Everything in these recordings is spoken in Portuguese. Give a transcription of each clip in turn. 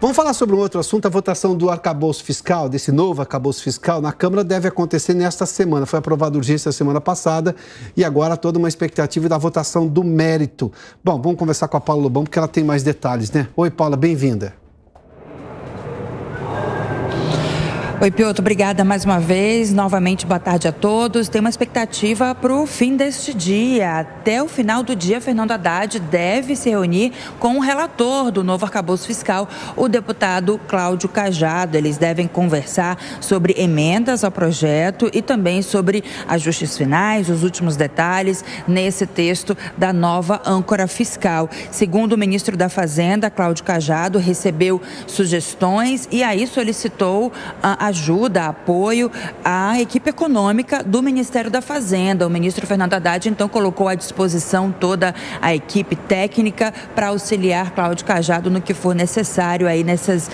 Vamos falar sobre um outro assunto. A votação do arcabouço fiscal, desse novo arcabouço fiscal, na Câmara deve acontecer nesta semana. Foi aprovada urgência semana passada e agora toda uma expectativa da votação do mérito. Bom, vamos conversar com a Paula Lobão porque ela tem mais detalhes, né? Oi, Paula, bem-vinda. Oi, Piotr, obrigada mais uma vez. Novamente, boa tarde a todos. Tem uma expectativa para o fim deste dia. Até o final do dia, Fernando Haddad deve se reunir com o relator do novo arcabouço fiscal, o deputado Cláudio Cajado. Eles devem conversar sobre emendas ao projeto e também sobre ajustes finais, os últimos detalhes nesse texto da nova âncora fiscal. Segundo o ministro da Fazenda, Cláudio Cajado, recebeu sugestões e aí solicitou a ajuda, apoio à equipe econômica do Ministério da Fazenda. O ministro Fernando Haddad, então, colocou à disposição toda a equipe técnica para auxiliar Cláudio Cajado no que for necessário aí nessas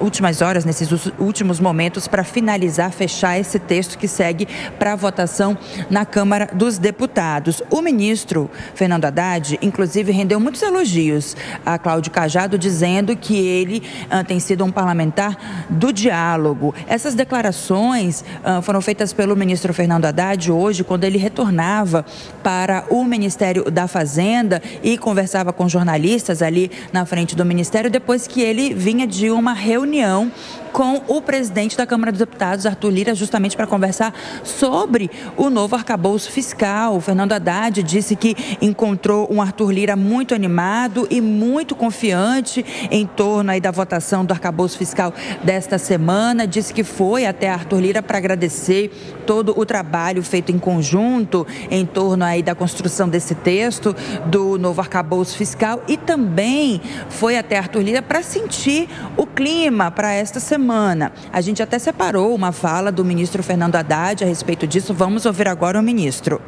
últimas horas, nesses últimos momentos, para finalizar, fechar esse texto que segue para votação na Câmara dos Deputados. O ministro Fernando Haddad, inclusive, rendeu muitos elogios a Cláudio Cajado, dizendo que ele uh, tem sido um parlamentar do diálogo. Essas declarações uh, foram feitas pelo ministro Fernando Haddad hoje, quando ele retornava para o Ministério da Fazenda e conversava com jornalistas ali na frente do Ministério, depois que ele vinha de uma reunião com o presidente da Câmara dos Deputados, Arthur Lira, justamente para conversar sobre o novo arcabouço fiscal. O Fernando Haddad disse que encontrou um Arthur Lira muito animado e muito confiante em torno aí da votação do arcabouço fiscal desta semana. Disse que foi até Arthur Lira para agradecer todo o trabalho feito em conjunto em torno aí da construção desse texto do novo arcabouço fiscal e também foi até Arthur Lira para sentir o clima para esta semana. A gente até separou uma fala do ministro Fernando Haddad a respeito disso. Vamos ouvir agora o ministro.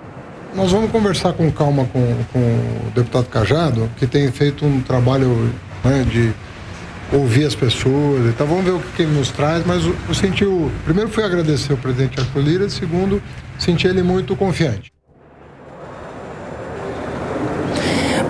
Nós vamos conversar com calma com, com o deputado Cajado, que tem feito um trabalho né, de ouvir as pessoas. Então vamos ver o que ele nos traz, mas eu senti o... Primeiro foi agradecer o presidente Arthur Lira, segundo, senti ele muito confiante.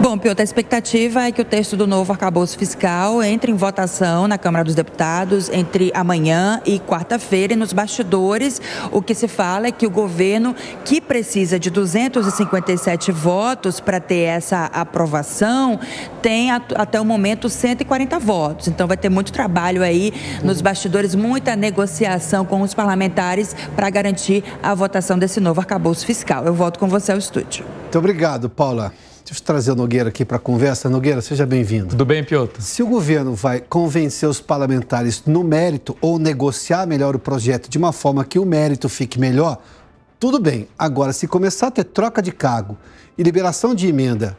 Bom, Piotr, a expectativa é que o texto do novo arcabouço fiscal entre em votação na Câmara dos Deputados entre amanhã e quarta-feira. E nos bastidores, o que se fala é que o governo, que precisa de 257 votos para ter essa aprovação, tem até o momento 140 votos. Então vai ter muito trabalho aí nos bastidores, muita negociação com os parlamentares para garantir a votação desse novo arcabouço fiscal. Eu volto com você ao estúdio. Muito obrigado, Paula. Deixa eu trazer o Nogueira aqui para a conversa. Nogueira, seja bem-vindo. Tudo bem, Piotr? Se o governo vai convencer os parlamentares no mérito ou negociar melhor o projeto de uma forma que o mérito fique melhor, tudo bem. Agora, se começar a ter troca de cargo e liberação de emenda,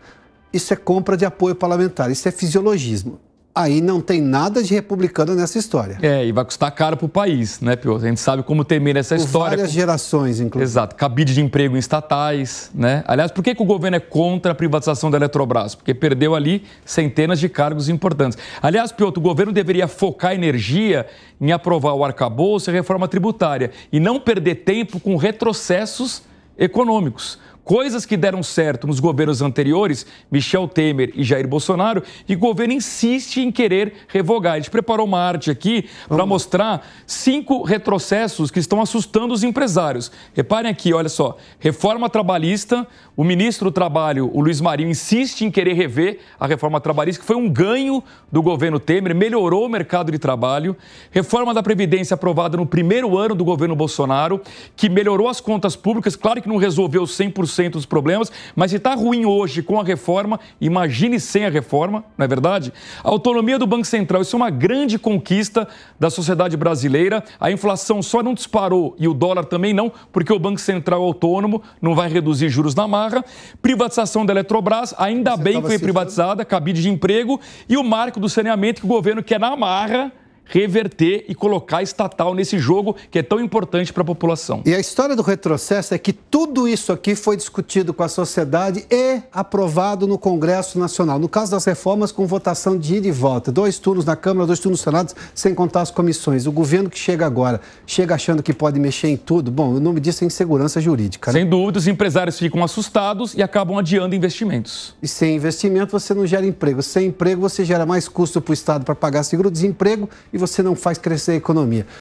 isso é compra de apoio parlamentar, isso é fisiologismo aí não tem nada de republicano nessa história. É, e vai custar caro para o país, né, Piotr? A gente sabe como temer essa Por história. várias gerações, inclusive. Exato, cabide de emprego em estatais, né? Aliás, por que, que o governo é contra a privatização da Eletrobras? Porque perdeu ali centenas de cargos importantes. Aliás, Piotr, o governo deveria focar energia em aprovar o arcabouço e a reforma tributária e não perder tempo com retrocessos econômicos coisas que deram certo nos governos anteriores, Michel Temer e Jair Bolsonaro, e o governo insiste em querer revogar. A gente preparou uma arte aqui para mostrar cinco retrocessos que estão assustando os empresários. Reparem aqui, olha só, reforma trabalhista, o ministro do Trabalho, o Luiz Marinho, insiste em querer rever a reforma trabalhista, que foi um ganho do governo Temer, melhorou o mercado de trabalho. Reforma da Previdência aprovada no primeiro ano do governo Bolsonaro, que melhorou as contas públicas, claro que não resolveu 100% 100% dos problemas, mas se está ruim hoje com a reforma, imagine sem a reforma, não é verdade? A autonomia do Banco Central, isso é uma grande conquista da sociedade brasileira. A inflação só não disparou e o dólar também não, porque o Banco Central é autônomo, não vai reduzir juros na marra. Privatização da Eletrobras, ainda Você bem que foi privatizada, cabide de emprego, e o marco do saneamento que o governo quer na marra reverter e colocar estatal nesse jogo que é tão importante para a população. E a história do retrocesso é que tudo isso aqui foi discutido com a sociedade e aprovado no Congresso Nacional. No caso das reformas, com votação de ida e volta. Dois turnos na Câmara, dois turnos no Senado, sem contar as comissões. O governo que chega agora, chega achando que pode mexer em tudo. Bom, o nome disso é insegurança jurídica. Né? Sem dúvida, os empresários ficam assustados e acabam adiando investimentos. E sem investimento, você não gera emprego. Sem emprego, você gera mais custo para o Estado para pagar seguro-desemprego e você não faz crescer a economia.